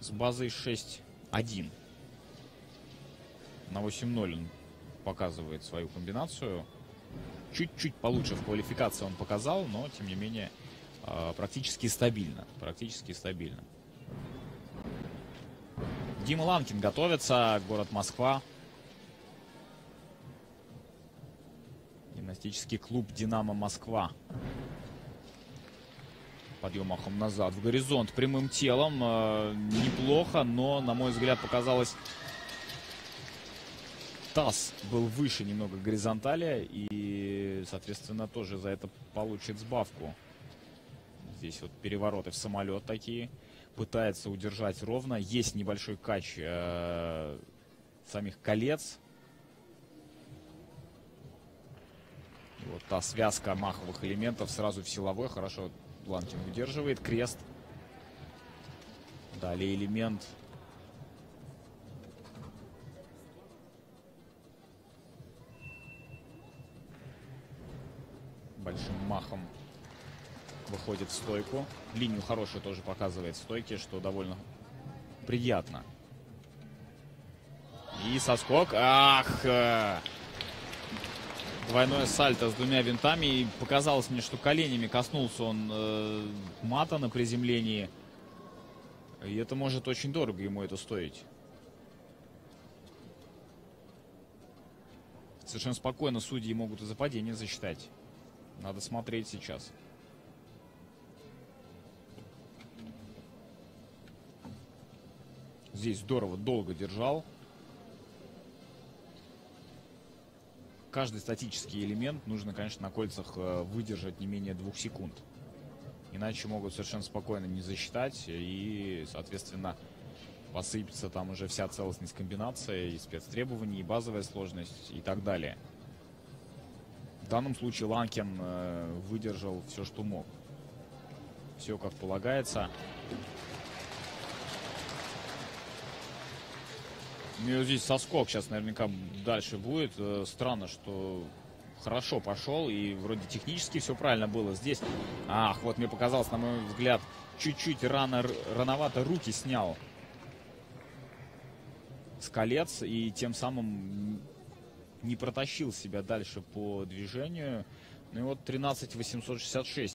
с базой 6-1. На 8-0 он показывает свою комбинацию. Чуть-чуть получше в квалификации он показал, но, тем не менее, э, практически стабильно. Практически стабильно. Дима Ланкин готовится. Город Москва. Гимнастический клуб «Динамо Москва». Подъем махом назад в горизонт прямым телом. Э, неплохо, но, на мой взгляд, показалось... Таз был выше немного горизонтали и, соответственно, тоже за это получит сбавку. Здесь вот перевороты в самолет такие. Пытается удержать ровно. Есть небольшой кач э, самих колец. Вот та связка маховых элементов сразу в силовой. Хорошо Ланкин удерживает. Крест. Далее элемент. Большим махом выходит в стойку. Линию хорошую тоже показывает в стойке, что довольно приятно. И соскок. Ах! Двойное сальто с двумя винтами. И показалось мне, что коленями коснулся он э, мата на приземлении. И это может очень дорого ему это стоить. Совершенно спокойно судьи могут и за падение засчитать. Надо смотреть сейчас. Здесь здорово, долго держал. Каждый статический элемент нужно, конечно, на кольцах э, выдержать не менее двух секунд. Иначе могут совершенно спокойно не засчитать и, соответственно, посыпется там уже вся целостность комбинации, и спецтребований, и базовая сложность, и так далее. В данном случае Ланкин э, выдержал все, что мог. Все как полагается. У нее здесь соскок сейчас наверняка дальше будет. Э, странно, что хорошо пошел и вроде технически все правильно было. Здесь, ах, вот мне показалось, на мой взгляд, чуть-чуть рано, рановато руки снял с колец и тем самым не протащил себя дальше по движению. Ну и вот 13 866